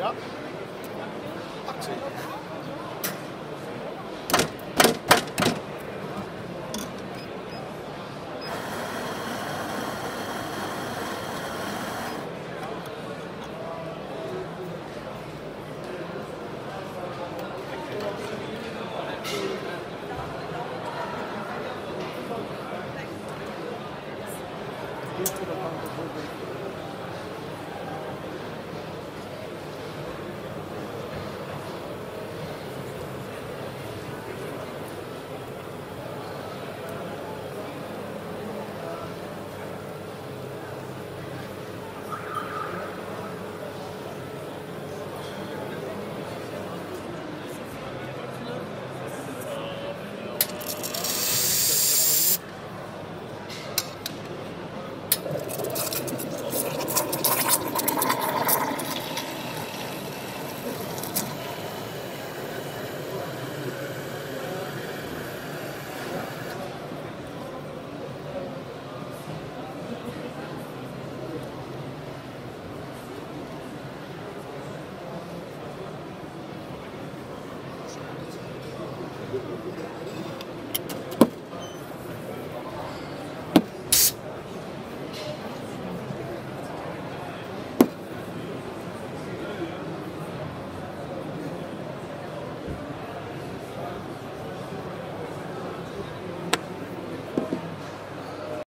Ja. Actie. 何?